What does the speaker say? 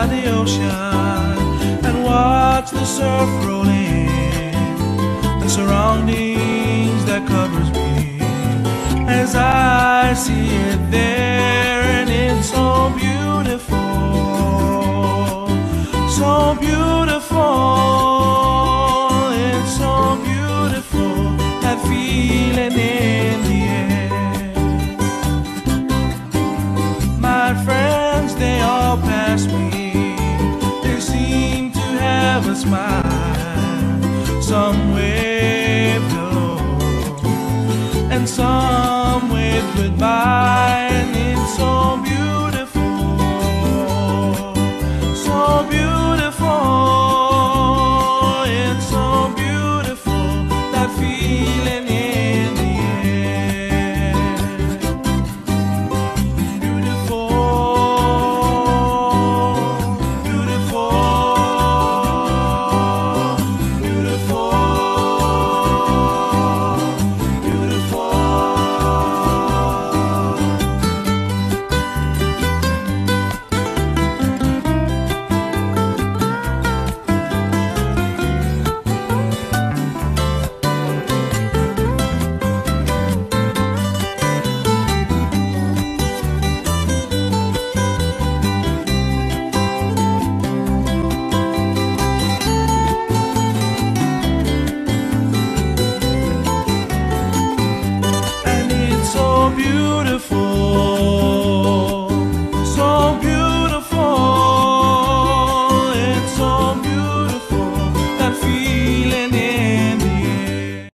by the ocean and watch the surf rolling, the surroundings that covers me as I see it there, and it's so beautiful, so beautiful, it's so beautiful that feeling. Smile. Some wave hello, and some wave goodbye. Beautiful